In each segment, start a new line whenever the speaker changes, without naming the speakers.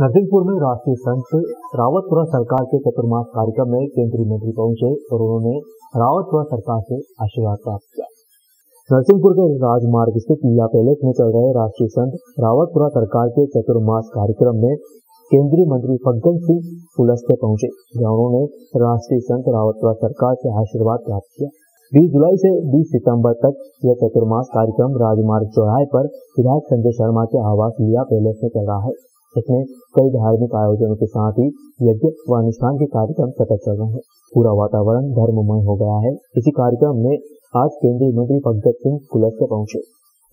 नरसिंहपुर में राष्ट्रीय संत रावतपुरा सरकार के चतुर्मास कार्यक्रम में केंद्रीय मंत्री पहुँचे और उन्होंने रावतपुरा सरकार से आशीर्वाद प्राप्त किया। नरसिंहपुर के राजमार्ग स्थित लिया पैलेस में चल रहे राष्ट्रीय संत रावतपुरा सरकार के चतुर्मास कार्यक्रम में केंद्रीय मंत्री फग्गन सिंह कुलस्ते पहुँचे, जहाँ उन्होंने राष्ट्रीय संत रावतपुरा सरकार से आशीर्वाद प्राप्त किया। 20 जुलाई से 20 सितंबर तक यह चतुर्मास कार्यक्रम राजमार्ग चौराहे पर विधायक संजय शर्मा के आवास लिया पैलेस में चल रहा है। इसमें कई धार्मिक आयोजनों के साथ ही यज्ञ व अनुष्ठान के कार्यक्रम सतत चल रहे हैं। पूरा वातावरण धर्ममय हो गया है। इसी कार्यक्रम में आज केंद्रीय मंत्री पंकज सिंह कुलस्ते पहुँचे।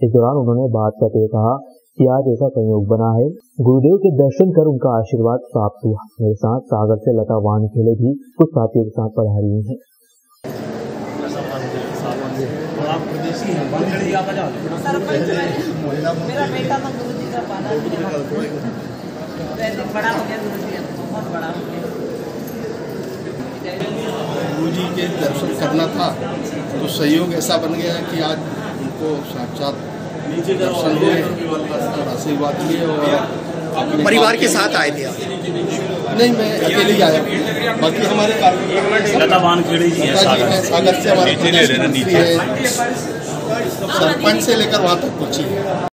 इस दौरान उन्होंने बात करते हुए कहा कि आज ऐसा संयोग बना है। गुरुदेव के दर्शन कर उनका आशीर्वाद प्राप्त हुआ। मेरे साथ सागर से लता वान खेले भी कुछ साथियों के साथ पढ़ा रही है।
आप प्रदेशी हैं? बांधड़ी
गुरु जी का पाला वैसे बड़ा हो गया बहुत बड़ा हो गया।
गुरु जी के दर्शन करना था तो सहयोग ऐसा बन गया कि आज उनको साक्षात दर्शन हुए। और आशीर्वाद लिए और
परिवार के साथ आए थे आप?
नहीं मैं अकेले ही आया। बाकी हमारे
हैं सागर से।
हमारे। सरपंच से लेकर वहाँ तक पहुँची है।